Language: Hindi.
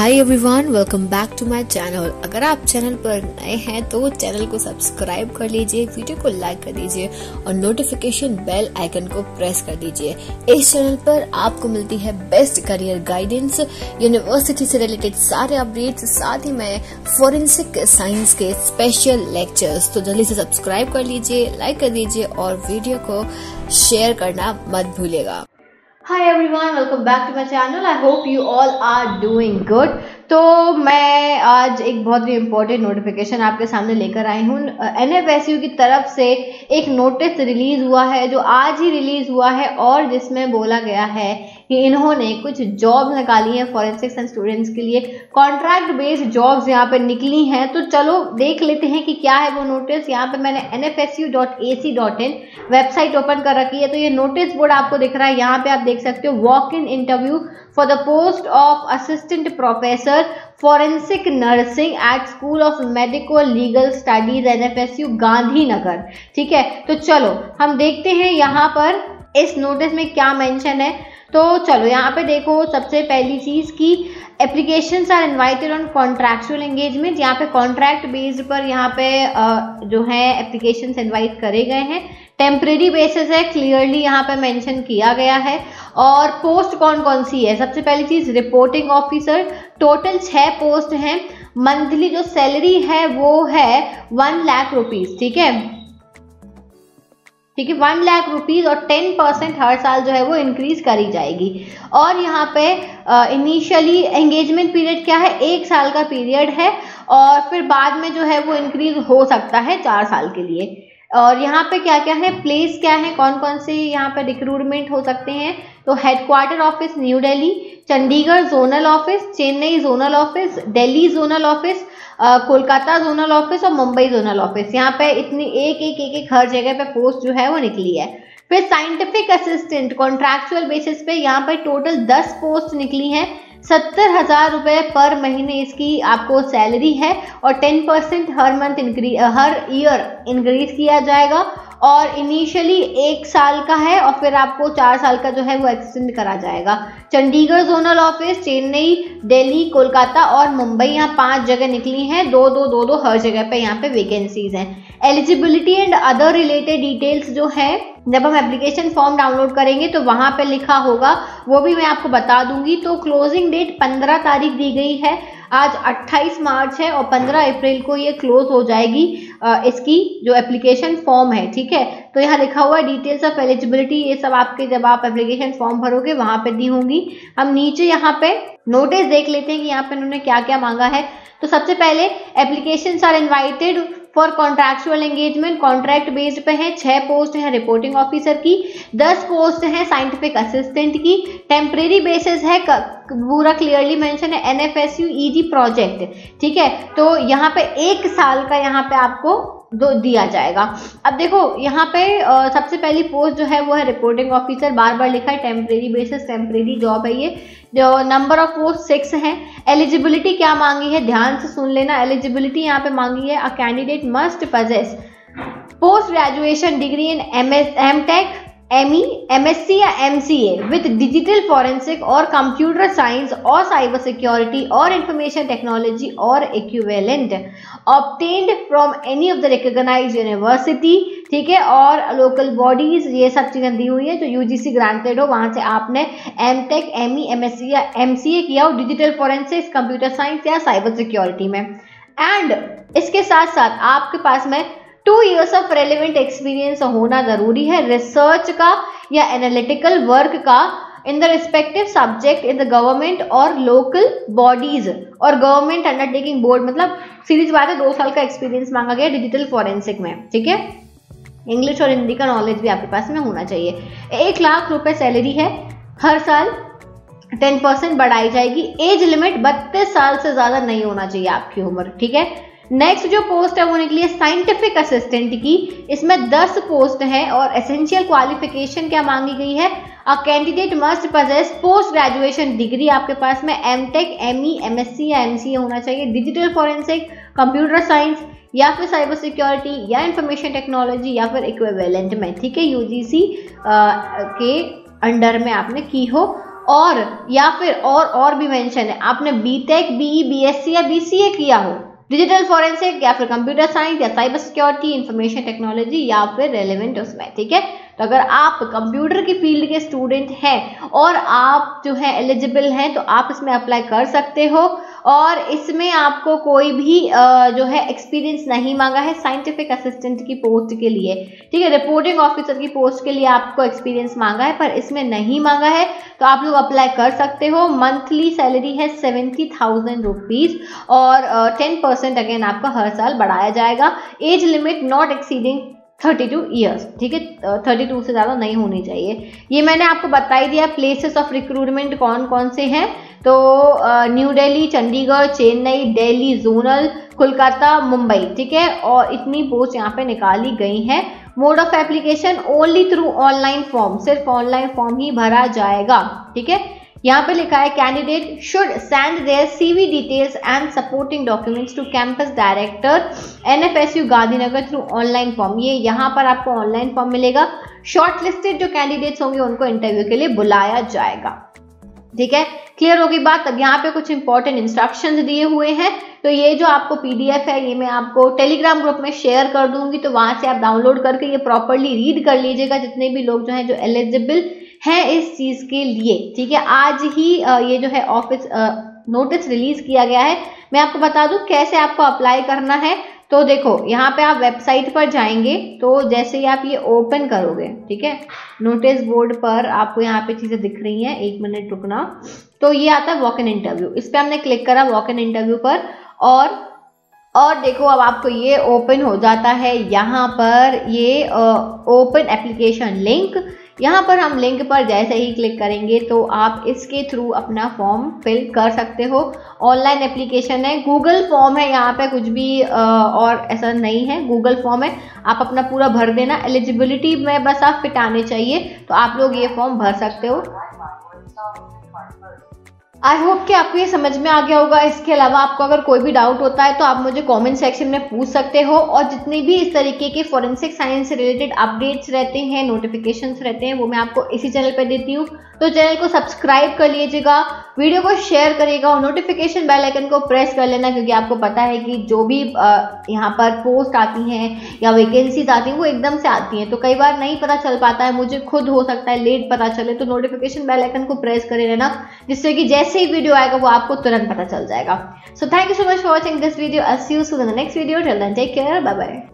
Hi everyone welcome back to my channel अगर आप चैनल पर नए हैं तो चैनल को सब्सक्राइब कर लीजिए वीडियो को लाइक कर दीजिए और नोटिफिकेशन बेल आइकन को प्रेस कर दीजिए। इस चैनल पर आपको मिलती है बेस्ट करियर गाइडेंस यूनिवर्सिटी से रिलेटेड सारे अपडेट्स साथ ही में फोरेंसिक साइंस के स्पेशल लेक्चर्स तो जल्दी से सब्सक्राइब कर लीजिए लाइक कर दीजिए और वीडियो को शेयर करना मत भूलिएगा। hi everyone welcome back to my channel. I hope you all are doing good. तो मैं आज एक बहुत ही इम्पोर्टेंट नोटिफिकेशन आपके सामने लेकर आई हूँ। एन एफ़ एस यू की तरफ़ से एक नोटिस रिलीज़ हुआ है, जो आज ही रिलीज़ हुआ है और जिसमें बोला गया है कि इन्होंने कुछ जॉब निकाली हैं फॉरेंसिक्स एंड स्टूडेंट्स के लिए। कॉन्ट्रैक्ट बेस्ड जॉब्स यहाँ पे निकली हैं। तो चलो देख लेते हैं कि क्या है वो नोटिस यहाँ पर मैंने N F S U dot A C dot in website open कर रखी है। तो ये नोटिस बोर्ड आपको दिख रहा है। यहाँ पे आप देख सकते हो walk in interview for the post of assistant professor forensic nursing at school of medical legal studies N F S U Gandhinagar ठीक है? तो चलो, हम देखते हैं यहाँ पर इस नोटिस में क्या मेंशन है। तो चलो, यहाँ पे देखो सबसे पहली चीज़ की application are invited on contractual engagement यहाँ पे कॉन्ट्रैक्ट बेस्ड पर यहाँ पे जो है एप्लीकेशन इन्वाइट करे गए हैं। टेम्परेरी बेसिस है, क्लियरली यहाँ पे मेंशन किया गया है। और पोस्ट कौन कौन सी है? सबसे पहली चीज़ रिपोर्टिंग ऑफिसर टोटल छः पोस्ट हैं। मंथली जो सैलरी है, वो है वन लाख रुपीज़ ठीक है? ठीक है वन लाख रुपीज़ और टेन परसेंट हर साल जो है वो इंक्रीज करी जाएगी। और यहाँ पे इनिशियली एंगेजमेंट पीरियड क्या है? एक साल का पीरियड है। और फिर बाद में जो है वो इंक्रीज हो सकता है चार साल के लिए। और यहाँ पे क्या क्या है? प्लेस क्या है? कौन कौन से यहाँ पे रिक्रूटमेंट हो सकते हैं? तो headquarter office new Delhi Chandigarh zonal office Chennai zonal office Delhi zonal office Kolkata zonal office और मुंबई जोनल ऑफ़िस यहाँ पे इतनी एक एक एक एक हर जगह पे पोस्ट जो है वो निकली है। फिर साइंटिफिक असिस्टेंट कॉन्ट्रैक्चुअल बेसिस पे यहाँ पर टोटल दस पोस्ट निकली हैं। सत्तर हज़ार रुपये पर महीने इसकी आपको सैलरी है और टेन परसेंट हर मंथ इंक्री हर ईयर इंक्रीज किया जाएगा और इनिशियली एक साल का है और फिर आपको चार साल का जो है वो एक्सटेंड करा जाएगा। चंडीगढ़ जोनल ऑफ़िस चेन्नई, दिल्ली, कोलकाता और मुंबई यहाँ पाँच जगह निकली हैं। दो दो दो दो हर जगह पे यहाँ पे वैकेंसीज हैं। Eligibility and other related details जो है जब हम एप्लीकेशन फॉर्म डाउनलोड करेंगे तो वहाँ पे लिखा होगा, वो भी मैं आपको बता दूँगी। तो क्लोजिंग डेट 15 तारीख दी गई है। आज 28 मार्च है और 15 अप्रैल को ये क्लोज हो जाएगी इसकी जो एप्लीकेशन फॉर्म है, ठीक है? तो यहाँ लिखा हुआ है डिटेल्स ऑफ़ एलिजिबिलिटी ये सब आपके जब आप एप्लीकेशन फॉर्म भरोगे, वहाँ पे दी होंगी। हम नीचे यहाँ पे नोटिस देख लेते हैं कि यहाँ पे उन्होंने क्या क्या मांगा है। तो सबसे पहले application are invited for contractual engagement, contract based पे है, छह पोस्ट है रिपोर्टिंग ऑफिसर की, दस पोस्ट है साइंटिफिक असिस्टेंट की टेम्परेरी बेसिस है पूरा क्लियरली मैंशन है N F S U E D project ठीक है? तो यहाँ पे एक साल का यहाँ पे आपको दो दिया जाएगा। अब देखो यहाँ पे आ, सबसे पहली पोस्ट जो है वो है रिपोर्टिंग ऑफिसर बार बार लिखा है टेम्परेरी बेसिस टेम्परेरी जॉब है ये। जो नंबर ऑफ़ पोस्ट सिक्स है। एलिजिबिलिटी क्या मांगी है? ध्यान से सुन लेना। एलिजिबिलिटी यहाँ पे मांगी है a candidate must possess post graduation degree in M S M tech M E M S C या M C A with digital forensic और कंप्यूटर साइंस और साइबर सिक्योरिटी और इंफॉर्मेशन टेक्नोलॉजी और equivalent obtained from any of the recognise university ठीक है? और लोकल बॉडीज ये सब चीज़ें दी हुई है जो यू जी सी ग्रांटेड हो, वहाँ से आपने M tech M E M S C या एम सी ए किया हो डिजिटल फॉरेंसिक्स कंप्यूटर साइंस या साइबर सिक्योरिटी में। एंड इसके साथ साथ आपके पास में two years of relevant experience होना ज़रूरी है। रिसर्च का या एनालिटिकल वर्क का in the respective subject in the government और लोकल बॉडीज और गवर्नमेंट अंडरटेकिंग बोर्ड मतलब सीरीज़ बात है दो साल का एक्सपीरियंस मांगा गया डिजिटल फॉरेंसिक में, ठीक है? इंग्लिश और हिंदी का नॉलेज भी आपके पास में होना चाहिए। एक लाख रुपए सैलरी है, हर साल टेन परसेंट बढ़ाई जाएगी। एज लिमिट बत्तीस साल से ज़्यादा नहीं होना चाहिए आपकी उम्र, ठीक है? नेक्स्ट जो पोस्ट है वो निकली है साइंटिफिक असिस्टेंट की। इसमें 10 पोस्ट है और एसेंशियल क्वालिफिकेशन क्या मांगी गई है? A candidate must possess post graduation degree आपके पास में M tech M E M S C या एम सी ए होना चाहिए। डिजिटल फॉरेंसिक कंप्यूटर साइंस या फिर साइबर सिक्योरिटी या इंफॉर्मेशन टेक्नोलॉजी या फिर इक्विवेलेंट में। ठीक है यूजीसी के अंडर में आपने की हो। और, या फिर और और भी मेंशन है। आपने बीटेक बीई बीएससी या बीसीए किया हो। डिजिटल फॉरेंसिक या फिर कंप्यूटर साइंस या साइबर सिक्योरिटी इंफॉर्मेशन टेक्नोलॉजी या फिर रेलिवेंट उसमें, ठीक है? तो अगर आप कंप्यूटर की फ़ील्ड के स्टूडेंट हैं और आप जो है एलिजिबल हैं तो आप इसमें अप्लाई कर सकते हो। और इसमें आपको कोई भी जो है एक्सपीरियंस नहीं मांगा है साइंटिफिक असिस्टेंट की पोस्ट के लिए। ठीक है रिपोर्टिंग ऑफिसर की पोस्ट के लिए आपको एक्सपीरियंस मांगा है, पर इसमें नहीं मांगा है। तो आप लोग अप्लाई कर सकते हो। मंथली सैलरी है सेवेंटी थाउज़ेंड रुपीज़ और टेन परसेंट अगेन आपका हर साल बढ़ाया जाएगा। Age limit not exceeding thirty two years ठीक है? थर्टी टू से ज़्यादा नहीं होनी चाहिए। ये मैंने आपको बता ही दिया प्लेसेस ऑफ़ रिक्रूटमेंट कौन कौन से हैं? तो न्यू दिल्ली चंडीगढ़ चेन्नई दिल्ली जोनल कोलकाता मुंबई ठीक है? और इतनी पोस्ट यहाँ पे निकाली गई हैं। Mode of application only through online form सिर्फ़ ऑनलाइन फॉर्म ही भरा जाएगा, ठीक है? यहाँ पे लिखा है candidate should send their CV details and supporting documents to campus director NFSU Gandhinagar through online form ये यहाँ पर आपको ऑनलाइन फॉर्म मिलेगा। शॉर्ट लिस्टेड जो कैंडिडेट्स होंगे, उनको इंटरव्यू के लिए बुलाया जाएगा। ठीक है? क्लियर होगी बात? अब यहाँ पे कुछ इंपॉर्टेंट इंस्ट्रक्शंस दिए हुए हैं। तो ये जो आपको पीडीएफ है, ये मैं आपको टेलीग्राम ग्रुप में शेयर कर दूँगी। तो वहाँ से आप डाउनलोड करके ये प्रॉपरली रीड कर लीजिएगा। जितने भी लोग जो हैं, जो एलिजिबल है इस चीज़ के लिए, ठीक है? आज ही ये जो है ऑफ़िस नोटिस रिलीज़ किया गया है। मैं आपको बता दूँ कैसे आपको अप्लाई करना है। तो देखो, यहाँ पे आप वेबसाइट पर जाएँगे तो जैसे ही आप ये ओपन करोगे, ठीक है? नोटिस बोर्ड पर आपको यहाँ पे चीज़ें दिख रही हैं। एक मिनट रुकना। तो ये आता है वॉक इन इंटरव्यू इस पर हमने क्लिक करा वॉक इन इंटरव्यू पर और और देखो अब आपको ये ओपन हो जाता है। यहाँ पर ये ओपन एप्लीकेशन लिंक यहाँ पर हम लिंक पर जैसे ही क्लिक करेंगे तो आप इसके थ्रू अपना फॉर्म फिल कर सकते हो। ऑनलाइन एप्लीकेशन है। गूगल फॉर्म है यहाँ पे कुछ भी और ऐसा नहीं है। गूगल फॉर्म है। आप अपना पूरा भर देना। एलिजिबिलिटी में बस आप फिट आने चाहिए तो आप लोग ये फॉर्म भर सकते हो। आई होप कि आपको ये समझ में आ गया होगा। इसके अलावा आपको अगर कोई भी डाउट होता है तो आप मुझे कमेंट सेक्शन में पूछ सकते हो। और जितने भी इस तरीके के फॉरेंसिक साइंस से रिलेटेड अपडेट्स रहते हैं नोटिफिकेशंस रहते हैं, वो मैं आपको इसी चैनल पर देती हूँ। तो चैनल को सब्सक्राइब कर लीजिएगा वीडियो को शेयर करिएगा और नोटिफिकेशन बेल आइकन को प्रेस कर लेना, क्योंकि आपको पता है कि जो भी यहाँ पर पोस्ट आती हैं या वैकेंसीज आती हैं, वो एकदम से आती हैं। तो कई बार नहीं पता चल पाता है, मुझे खुद हो सकता है लेट पता चले तो नोटिफिकेशन बेल आइकन को प्रेस करे रहना, जिससे कि जैसे ही वीडियो आएगा, वो आपको तुरंत पता चल जाएगा। So thank you so much for watching this video as you see the next video tell take care bye bye